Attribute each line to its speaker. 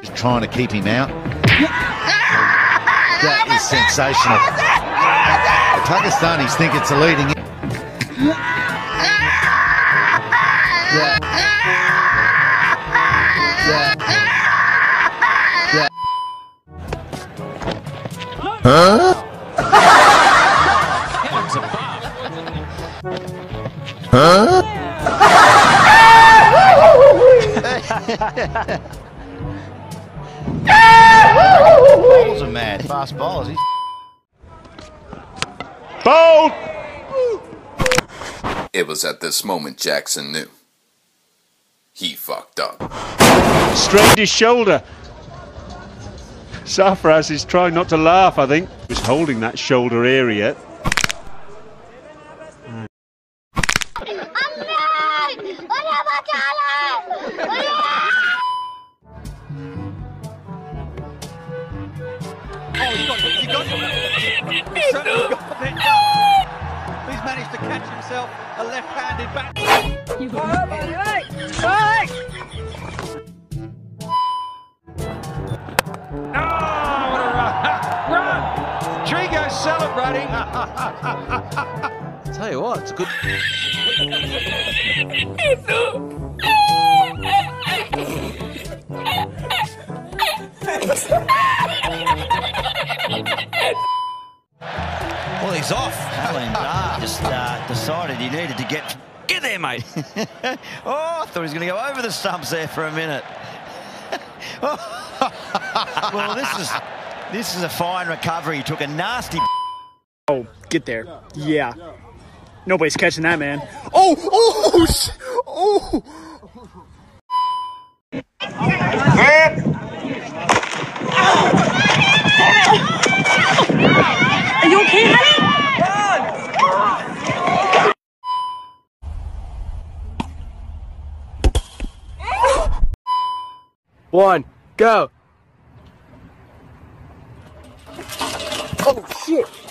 Speaker 1: Just trying to keep him out. That is sensational. The Pakistanis think it's a leading. Yeah. Yeah. Yeah. Huh? Bowlers are mad. Fast bowlers. He's
Speaker 2: Bowled!
Speaker 3: It was at this moment Jackson knew. He fucked up.
Speaker 2: Strained his shoulder. Sarfaraz is trying not to laugh, I think. He's holding that shoulder area.
Speaker 4: He's managed to catch himself a left-handed back. Oh, what a run! Run! Trigo's celebrating.
Speaker 1: Tell you what, it's a good.
Speaker 5: Well, he's off. Alan Dar just uh, decided he needed to get.
Speaker 4: Get there, mate.
Speaker 5: oh, I thought he was going to go over the stumps there for a minute. well, this is this is a fine recovery. He took a nasty.
Speaker 6: Oh, get there. Yeah. Nobody's catching that, man. Oh, oh, sh- oh.
Speaker 7: Are you okay, honey?
Speaker 6: One, go. Oh, shit.